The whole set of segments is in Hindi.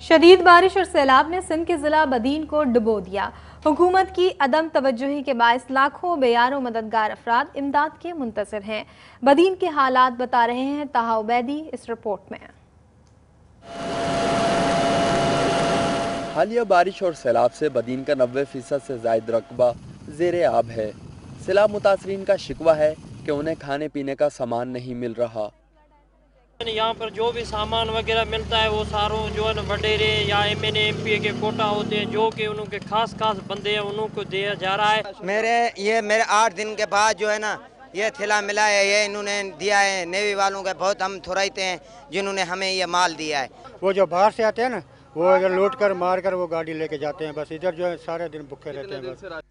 शदीद बारिश और सैलाब ने सिंध के जिला बदीन को डुबो दिया। हुकूमत की अदम तवज्जोही के बायस लाखों बेयारों मददगार अफराद इमदाद के मुंतजर हैं। बदीन के हालात बता रहे हैं ताहा उबैदी इस रिपोर्ट में। हालिया बारिश और सैलाब से बदीन का नब्बे फ़ीसद से जायद रकबा जेर आब है। सैलाब मुतासरीन का शिकवा है कि उन्हें खाने पीने का सामान नहीं मिल रहा। यहाँ पर जो भी सामान वगैरह मिलता है वो सारों जो है ना वडेरे या एम एन एम पी के कोटा होते हैं जो कि उनके खास खास बंदे हैं उनको दिया जा रहा है। मेरे ये मेरे आठ दिन के बाद जो है ना ये थैला मिला है ये इन्होंने दिया है। नेवी वालों के बहुत हम थोड़ाते हैं जिन्होंने हमें ये माल दिया है। वो जो बाहर से आते हैं ना वो इधर लूट कर मार कर वो गाड़ी लेके जाते हैं बस इधर जो है सारे दिन भूखे रहते हैं बस।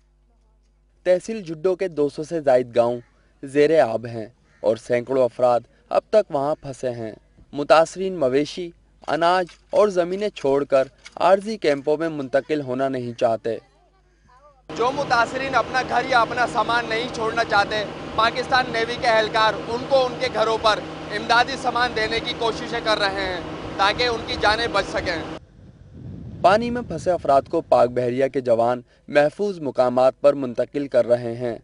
तहसील जुड्डो के 200 से जायद गाँव जेर आब हैं और सैकड़ों अफराद अब तक वहाँ फंसे हैं। मुतासरीन मवेशी अनाज और ज़मीनें छोड़कर आर्जी कैंपों में मुंतकिल होना नहीं चाहते। जो मुतासरीन अपना घर या अपना सामान नहीं छोड़ना चाहते पाकिस्तान नेवी के एहलकार उनको उनके घरों पर इमदादी सामान देने की कोशिशें कर रहे हैं ताकि उनकी जानें बच सकें। पानी में फंसे अफराद को पाक बहरिया के जवान महफूज मुकाम पर मुंतकिल कर रहे हैं।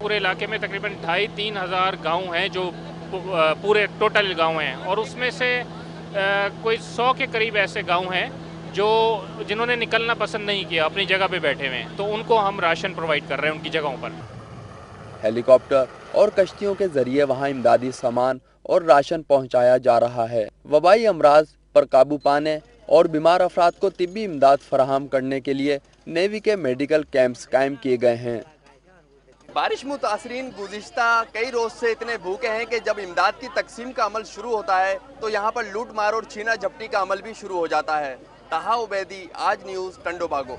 पूरे इलाके में तकरीबन ढाई तीन हज़ार गाँव हैं जो पूरे टोटल गाँव हैं और उसमें से कोई सौ के करीब ऐसे गाँव हैं जो, जिन्होंने निकलना पसंद नहीं किया, अपनी जगह पे बैठे हुए तो उनको हम राशन प्रोवाइड कर रहे हैं उनकी जगहों पर। हेलीकॉप्टर और कश्तियों के ज़रिए वहाँ इमदादी सामान और राशन पहुँचाया जा रहा है। वबाई अमराज पर काबू पाने और बीमार अफराद को तिबी इमदाद फराहम करने के लिए नेवी के मेडिकल कैंप्स कायम किए गए हैं। बारिश मुतासरीन गुजशत कई रोज से इतने भूखे हैं कि जब इमदाद की तकसीम का अमल शुरू होता है तो यहाँ पर लूट मार और छीना झपटी का अमल भी शुरू हो जाता है। तहा उबैदी, आज न्यूज़ टंडो बागो